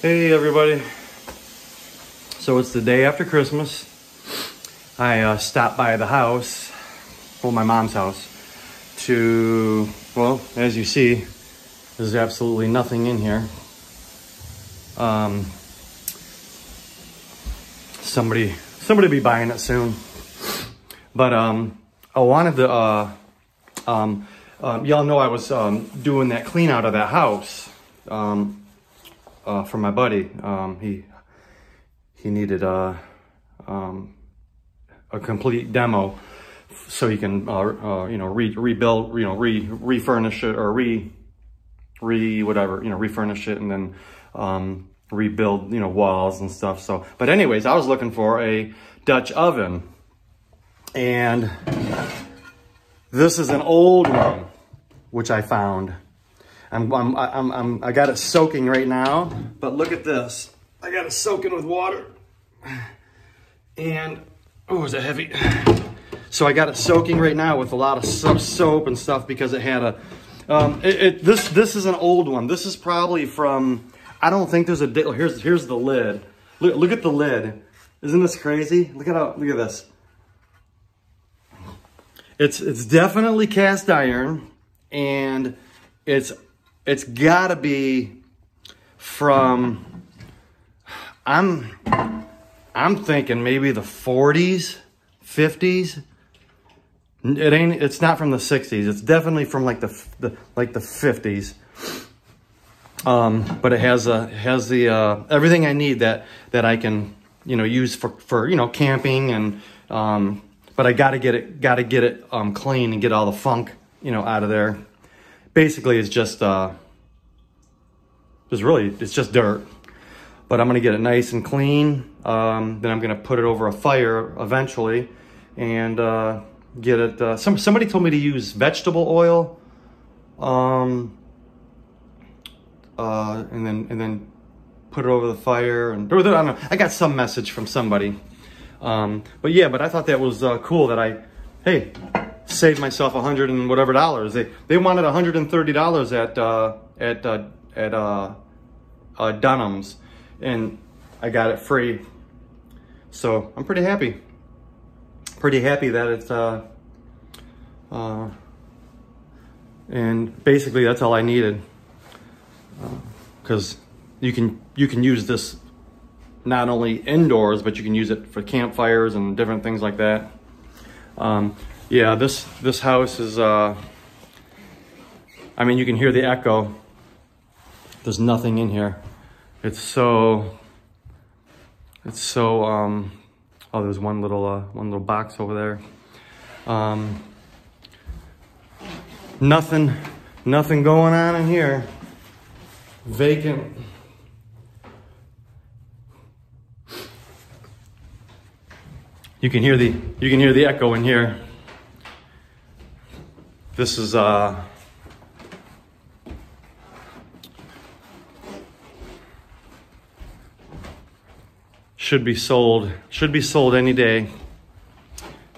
Hey everybody. So it's the day after Christmas. I uh, stopped by the house, well, my mom's house, to, well, as you see, there's absolutely nothing in here. Um, somebody, somebody be buying it soon. But um, I wanted to, uh, um, um, y'all know I was um, doing that clean out of that house. Um, uh, for my buddy. Um, he he needed a um, a complete demo so he can uh, uh, you know re rebuild you know re refurnish it or re re whatever you know refurnish it and then um, rebuild you know walls and stuff. So, but anyways, I was looking for a Dutch oven, and this is an old one which I found. I'm, I'm, I'm, I'm, I got it soaking right now, but look at this. I got it soaking with water. And, oh, is it heavy? So I got it soaking right now with a lot of soap and stuff because it had a, um, it, it, this, this is an old one. This is probably from, I don't think there's a, here's, here's the lid. Look, look at the lid. Isn't this crazy? Look at how, look at this. It's, it's definitely cast iron and it's it's got to be from I'm I'm thinking maybe the 40s, 50s. It ain't it's not from the 60s. It's definitely from like the, the like the 50s. Um, but it has a has the uh, everything I need that that I can you know use for for you know camping and um, but I got to get it got to get it um, clean and get all the funk you know out of there basically it's just, uh, it's really, it's just dirt. But I'm gonna get it nice and clean. Um, then I'm gonna put it over a fire eventually and uh, get it, uh, some, somebody told me to use vegetable oil. Um, uh, and then, and then put it over the fire and, I don't know, I got some message from somebody. Um, but yeah, but I thought that was uh, cool that I, hey, saved myself a hundred and whatever dollars. They they wanted hundred and thirty dollars at uh, at uh, at uh, uh, Dunham's, and I got it free. So I'm pretty happy. Pretty happy that it's uh, uh, and basically that's all I needed because uh, you can you can use this not only indoors but you can use it for campfires and different things like that. Um, yeah, this this house is. Uh, I mean, you can hear the echo. There's nothing in here. It's so. It's so. Um, oh, there's one little uh, one little box over there. Um, nothing, nothing going on in here. Vacant. You can hear the you can hear the echo in here. This is uh, should be sold. Should be sold any day.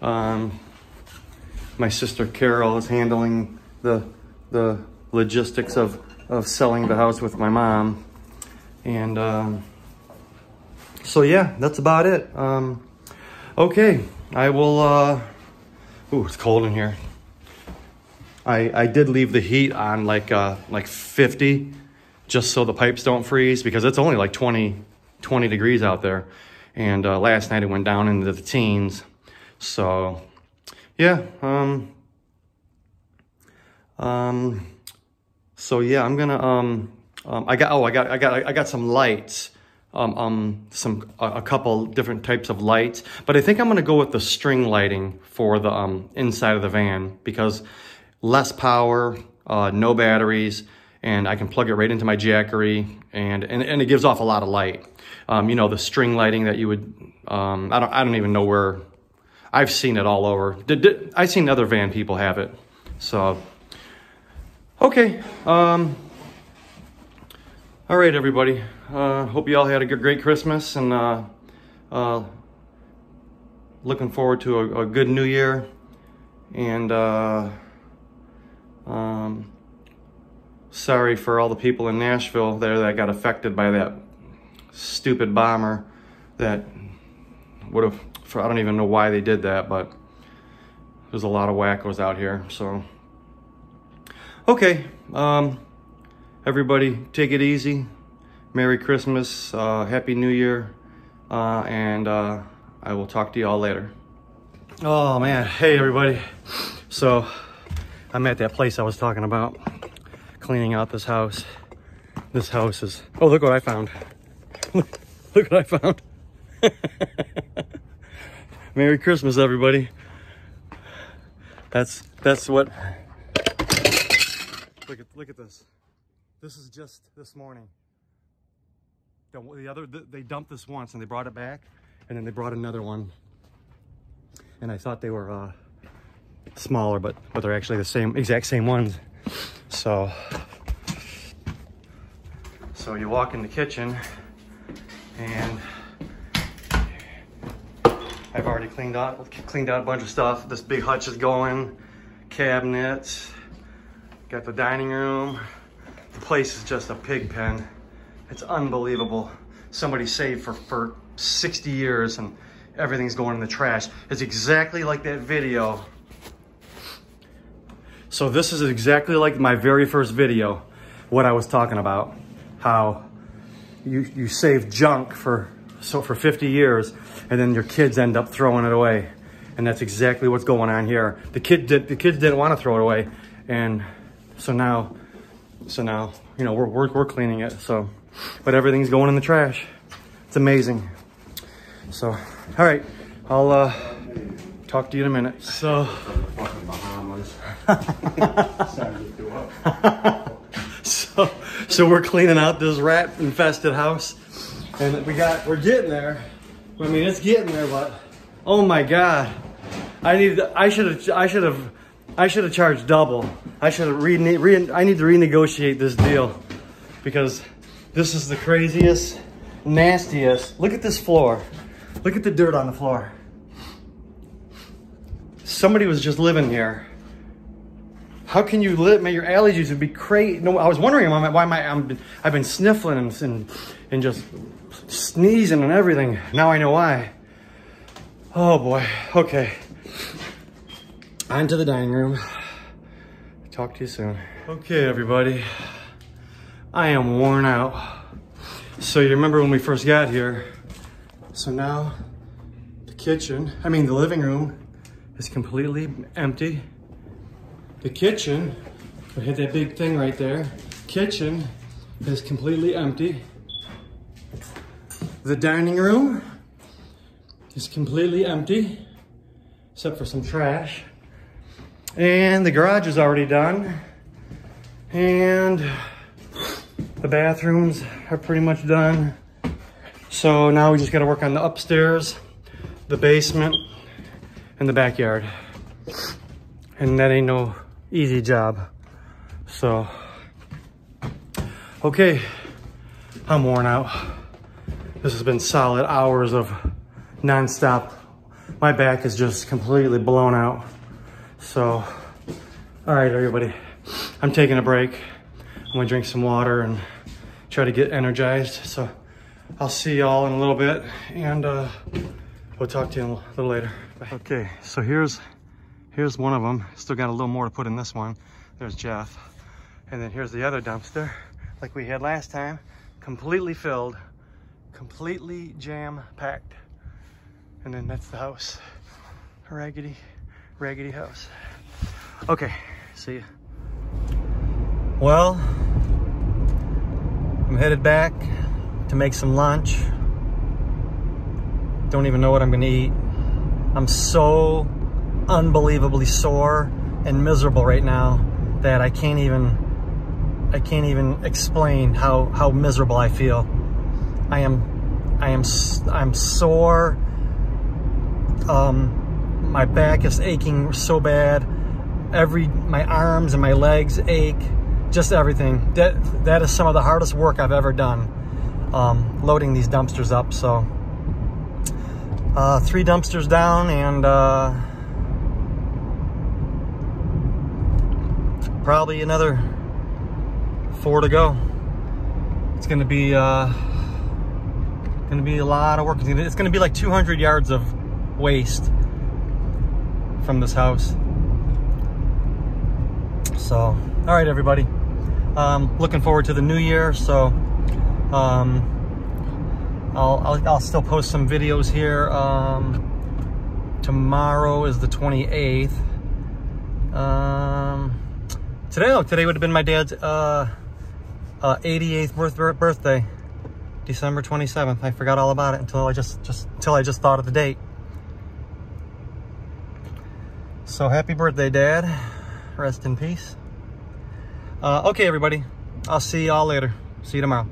Um, my sister Carol is handling the the logistics of of selling the house with my mom, and um, so yeah, that's about it. Um, okay, I will. Uh, ooh, it's cold in here. I, I did leave the heat on like uh, like 50 just so the pipes don't freeze because it's only like 20, 20 degrees out there. And uh, last night it went down into the teens. So yeah, um, um, so yeah, I'm gonna, um, um, I got, oh, I got, I got, I got some lights, um, um, some, a, a, couple different types of lights, but I think I'm gonna go with the string lighting for the, um, inside of the van because less power, uh, no batteries, and I can plug it right into my Jackery, and, and, and it gives off a lot of light. Um, you know, the string lighting that you would, um, I, don't, I don't even know where, I've seen it all over. Did, did, I've seen other van people have it. So, okay. Um, all right, everybody. Uh, hope you all had a good, great Christmas, and uh, uh, looking forward to a, a good new year. And, uh, um, sorry for all the people in Nashville there that got affected by that stupid bomber that would have, I don't even know why they did that, but there's a lot of wackos out here, so. Okay, um, everybody take it easy. Merry Christmas, uh, Happy New Year, uh, and uh, I will talk to you all later. Oh man, hey everybody. So I'm at that place I was talking about, cleaning out this house. This house is, oh look what I found. look what I found. Merry Christmas everybody. That's, that's what, look at, look at this. This is just this morning. The other, they dumped this once and they brought it back and then they brought another one. And I thought they were uh, smaller, but, but they're actually the same, exact same ones. So, so you walk in the kitchen and I've already cleaned out, cleaned out a bunch of stuff. This big hutch is going, cabinets, got the dining room. The place is just a pig pen. It's unbelievable. Somebody saved for, for 60 years and everything's going in the trash. It's exactly like that video. So this is exactly like my very first video, what I was talking about, how you, you save junk for, so for 50 years and then your kids end up throwing it away. And that's exactly what's going on here. The kid did, the kids didn't want to throw it away. And so now, so now, you know, we're, we're, we're cleaning it. So but everything's going in the trash. It's amazing. So, all right, I'll uh, talk to you in a minute. So, so, so we're cleaning out this rat infested house and we got, we're getting there. I mean, it's getting there, but oh my God. I need, I should have, I should have, I should have charged double. I should have re, re, I need to renegotiate this deal because this is the craziest, nastiest. Look at this floor. Look at the dirt on the floor. Somebody was just living here. How can you live? Man, your allergies would be crazy. No, I was wondering why my I'm, I've been sniffling and, and and just sneezing and everything. Now I know why. Oh boy. Okay. On to the dining room. Talk to you soon. Okay, everybody. I am worn out. So you remember when we first got here. So now the kitchen, I mean the living room is completely empty. The kitchen, we had that big thing right there. Kitchen is completely empty. The dining room is completely empty, except for some trash. And the garage is already done. And the bathrooms are pretty much done. So now we just gotta work on the upstairs, the basement, and the backyard. And that ain't no easy job. So, okay, I'm worn out. This has been solid hours of nonstop. My back is just completely blown out. So, all right, everybody, I'm taking a break. I'm gonna drink some water and try to get energized. So I'll see y'all in a little bit and uh, we'll talk to you a little later. Bye. Okay, so here's here's one of them. Still got a little more to put in this one. There's Jeff. And then here's the other dumpster, like we had last time, completely filled, completely jam-packed. And then that's the house. Raggedy, raggedy house. Okay, see ya. Well, I'm headed back to make some lunch. Don't even know what I'm gonna eat. I'm so unbelievably sore and miserable right now that I can't even I can't even explain how how miserable I feel. I am I am I'm sore. Um my back is aching so bad. Every my arms and my legs ache just everything. That That is some of the hardest work I've ever done, um, loading these dumpsters up. So uh, three dumpsters down and uh, probably another four to go. It's gonna be uh, Gonna be a lot of work. It's gonna be like 200 yards of waste from this house. So, all right, everybody. Um, looking forward to the new year. So, um, I'll, I'll, I'll, still post some videos here. Um, tomorrow is the 28th. Today, oh, today would have been my dad's uh, uh, 88th birth, birthday, December 27th. I forgot all about it until I just just until I just thought of the date. So happy birthday, Dad. Rest in peace. Uh, okay, everybody. I'll see y'all later. See you tomorrow.